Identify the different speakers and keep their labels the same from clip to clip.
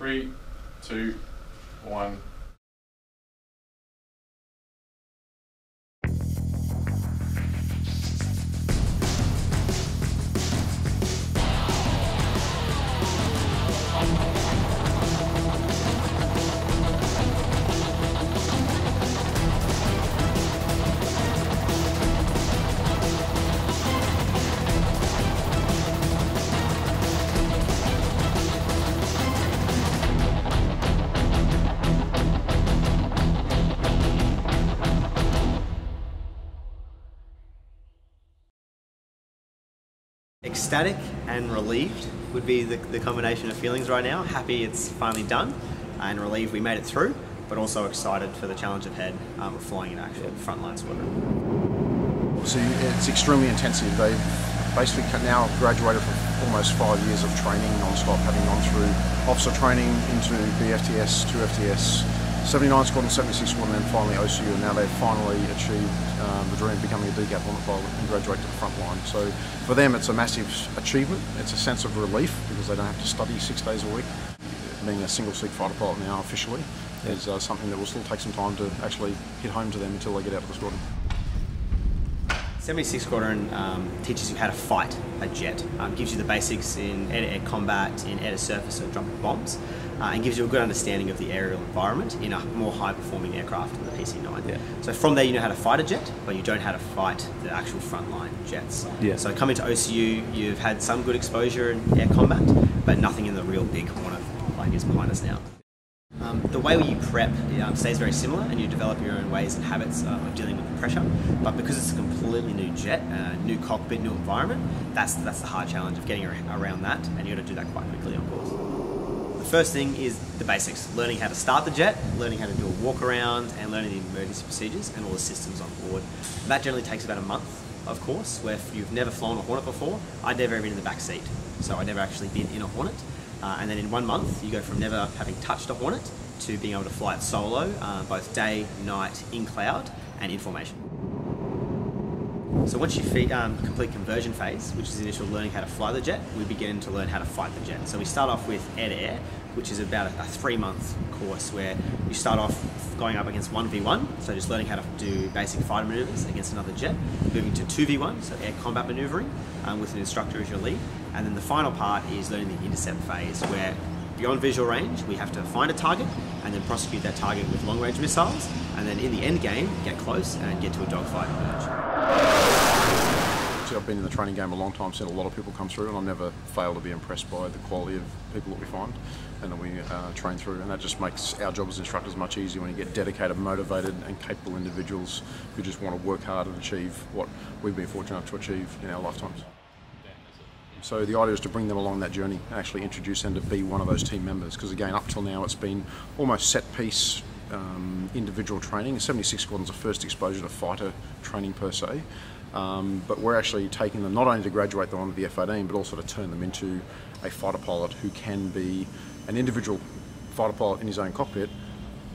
Speaker 1: Three, two, one.
Speaker 2: Ecstatic and relieved would be the, the combination of feelings right now. Happy it's finally done, and relieved we made it through, but also excited for the challenge ahead um, of flying an actual frontline squadron.
Speaker 3: So it's extremely intensive. They've basically now graduated from almost five years of training non-stop, having gone through officer training into BFTS, 2FTS, 79 Squadron, 76 Squadron, and then finally OCU, and now they've finally achieved um, the dream of becoming a DCAP Hornet pilot and graduate to the front line. So for them, it's a massive achievement. It's a sense of relief because they don't have to study six days a week. Being a single seat fighter pilot now officially yeah. is uh, something that will still take some time to actually hit home to them until they get out of the squadron.
Speaker 2: 76 Squadron um, teaches you how to fight a jet, um, gives you the basics in air-to-air combat, in air-to-surface or dropping bombs, uh, and gives you a good understanding of the aerial environment in a more high-performing aircraft than the PC-9. Yeah. So from there you know how to fight a jet, but you don't know how to fight the actual frontline jets. Yeah. So coming to OCU, you've had some good exposure in air combat, but nothing in the real big Hornet like is behind us now. Um, the way you prep um, stays very similar and you develop your own ways and habits uh, of dealing with the pressure. But because it's a completely new jet, uh, new cockpit, new environment, that's, that's the hard challenge of getting around that and you've got to do that quite quickly on course. The first thing is the basics, learning how to start the jet, learning how to do a walk around and learning the emergency procedures and all the systems on board. That generally takes about a month of course, where if you've never flown a Hornet before, I'd never been in the back seat. So I'd never actually been in a Hornet. Uh, and then in one month, you go from never having touched a Hornet to being able to fly it solo, uh, both day, night, in cloud, and in formation. So once you um, complete conversion phase, which is initial learning how to fly the jet, we begin to learn how to fight the jet. So we start off with air-to-air, which is about a, three-month course where you start off going up against 1v1, so just learning how to do basic fighter maneuvers against another jet, moving to 2v1, so air combat maneuvering, um, with an instructor as your lead, and then the final part is learning the intercept phase, where beyond visual range, we have to find a target and then prosecute that target with long range missiles, and then in the end game, get close and get to a dogfight
Speaker 3: I've been in the training game a long time, seen a lot of people come through, and I've never failed to be impressed by the quality of people that we find and that we uh, train through. And that just makes our job as instructors much easier when you get dedicated, motivated, and capable individuals who just want to work hard and achieve what we've been fortunate enough to achieve in our lifetimes. So the idea is to bring them along that journey and actually introduce them to be one of those team members. Because again, up till now, it's been almost set piece um, individual training. 76 Squadron's the first exposure to fighter training per se. Um, but we're actually taking them not only to graduate them onto the F-18, but also to turn them into a fighter pilot who can be an individual fighter pilot in his own cockpit,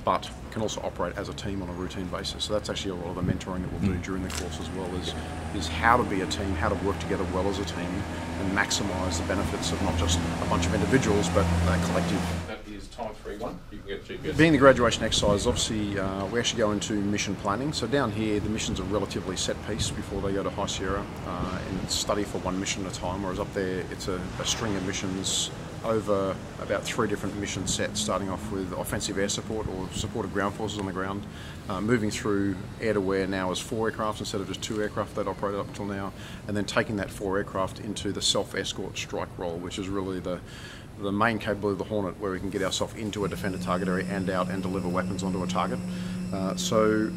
Speaker 3: but can also operate as a team on a routine basis. So that's actually a lot of the mentoring that we'll do hmm. during the course as well is, is how to be a team, how to work together well as a team and maximise the benefits of not just a bunch of individuals but a collective.
Speaker 1: Time 3-1. You can get GPS.
Speaker 3: Being the graduation exercise, obviously uh, we actually go into mission planning. So down here the missions are relatively set piece before they go to High Sierra uh, and study for one mission at a time, whereas up there it's a, a string of missions over about three different mission sets, starting off with offensive air support or support of ground forces on the ground, uh, moving through air to where now as four aircraft instead of just two aircraft that operated up until now, and then taking that four aircraft into the self-escort strike role, which is really the the main capability of the Hornet, where we can get ourselves into a defender target area and out and deliver weapons onto a target. Uh, so,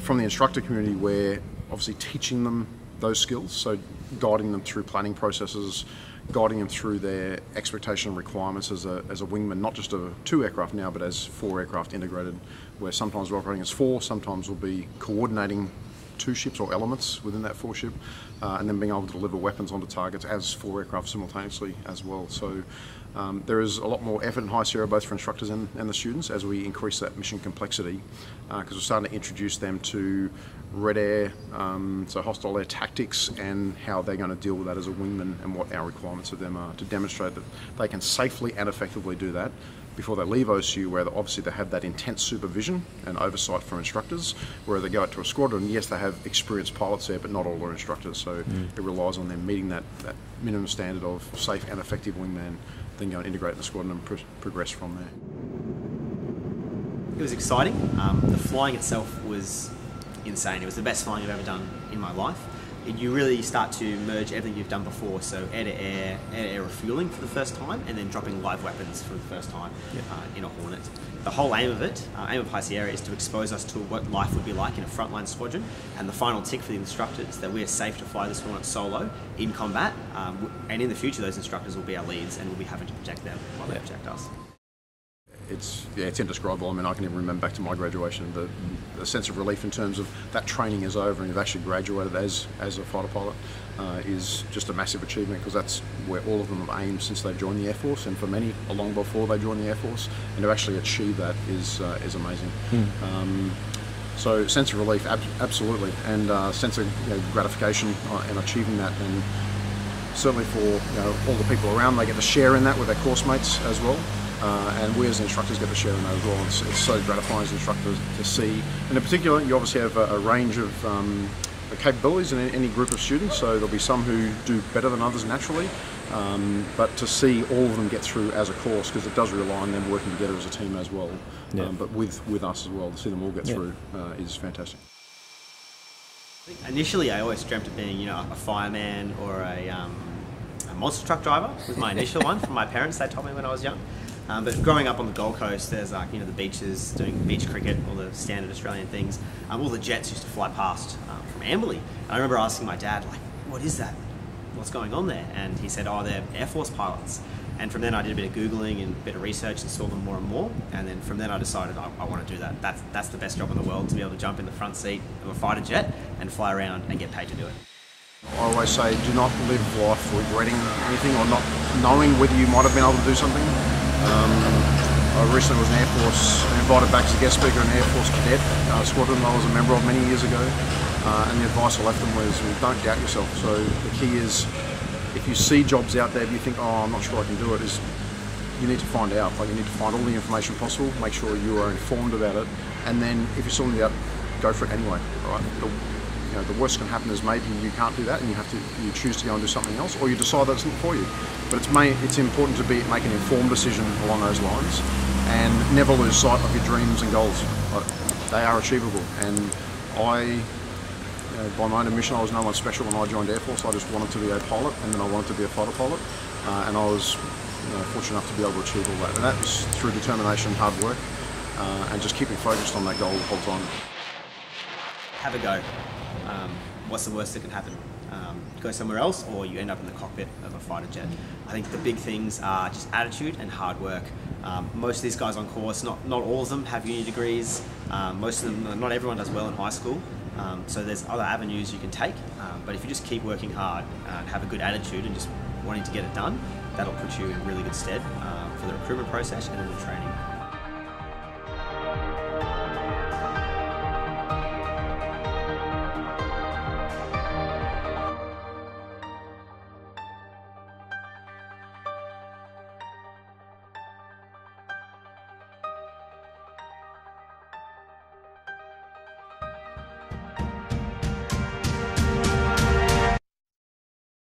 Speaker 3: from the instructor community, we're obviously teaching them those skills, so guiding them through planning processes, guiding them through their expectation and requirements as a, as a wingman, not just of two aircraft now, but as four aircraft integrated, where sometimes we're operating as four, sometimes we'll be coordinating two ships or elements within that four ship, uh, and then being able to deliver weapons onto targets as four aircraft simultaneously as well. So Um, there is a lot more effort in High Sierra, both for instructors and, and the students, as we increase that mission complexity, because we're starting to introduce them to red air, um, so hostile air tactics, and how they're going to deal with that as a wingman, and what our requirements of them are to demonstrate that they can safely and effectively do that before they leave OCU, where obviously they have that intense supervision and oversight from instructors. Where they go out to a squadron, yes, they have experienced pilots there, but not all are instructors. So mm. it relies on them meeting that, that minimum standard of safe and effective wingman then go and integrate the squadron and progress from there.
Speaker 2: It was exciting. Um, the flying itself was insane. It was the best flying I've ever done in my life. You really start to merge everything you've done before, so air to air, air to air refueling for the first time, and then dropping live weapons for the first time uh, in a Hornet. The whole aim of it, uh, aim of High Sierra, is to expose us to what life would be like in a frontline squadron, and the final tick for the instructors that we are safe to fly this Hornet solo in combat, um, and in the future those instructors will be our leads, and we'll be having to protect them while they protect us
Speaker 3: it's yeah, it's indescribable. I mean, I can even remember back to my graduation, the, the sense of relief in terms of that training is over and you've actually graduated as as a fighter pilot uh, is just a massive achievement because that's where all of them have aimed since they've joined the Air Force, and for many, long before they joined the Air Force, and to actually achieve that is uh, is amazing. Mm. Um, so sense of relief, ab absolutely, and uh, sense of you know, gratification uh, in achieving that, and certainly for you know, all the people around, they get to share in that with their course mates as well. Uh, and we as instructors get to share in that as well. It's, it's, so gratifying as instructors to see. And in particular, you obviously have a, a range of um, capabilities in any group of students, so there'll be some who do better than others naturally, um, but to see all of them get through as a course, because it does rely on them working together as a team as well, yeah. um, but with, with us as well, to see them all get yeah. through uh, is fantastic.
Speaker 2: Initially, I always dreamt of being, you know, a fireman or a, um, a monster truck driver was my initial one from my parents. They told me when I was young. Um, but growing up on the Gold Coast, there's like you know the beaches, doing beach cricket, all the standard Australian things. Um, all the jets used to fly past um, from Amberley. And I remember asking my dad, like, "What is that? What's going on there?" And he said, "Oh, they're Air Force pilots." And from then I did a bit of googling and a bit of research and saw them more and more. And then from then I decided I, I want to do that. That's that's the best job in the world to be able to jump in the front seat of a fighter jet and fly around and get paid to do it.
Speaker 3: I always say, do not live life regretting anything or not knowing whether you might have been able to do something. I recently was an Air Force, invited back as a guest speaker an Air Force Cadet uh, Squadron I was a member of many years ago. Uh, and the advice I left them was, well, don't doubt yourself. So the key is, if you see jobs out there, if you think, oh, I'm not sure I can do it, is you need to find out. Like you need to find all the information possible, make sure you are informed about it, and then if you're still in doubt, go for it anyway. Right? The, you know, the worst can happen is maybe you can't do that and you have to you choose to go and do something else, or you decide that it's not for you. But it's may, it's important to be make an informed decision along those lines, and never lose sight of your dreams and goals. They are achievable, and I. You know, by my own admission, I was no one special when I joined Air Force. I just wanted to be a pilot, and then I wanted to be a fighter pilot, uh, and I was you know, fortunate enough to be able to achieve all that. And that was through determination, hard work, uh, and just keeping focused on that goal the whole time.
Speaker 2: Have a go um, what's the worst that can happen? Um, go somewhere else or you end up in the cockpit of a fighter jet. I think the big things are just attitude and hard work. Um, most of these guys on course, not, not all of them have uni degrees. Um, most of them, not everyone does well in high school. Um, so there's other avenues you can take. Um, but if you just keep working hard and have a good attitude and just wanting to get it done, that'll put you in really good stead uh, for the recruitment process and in the training.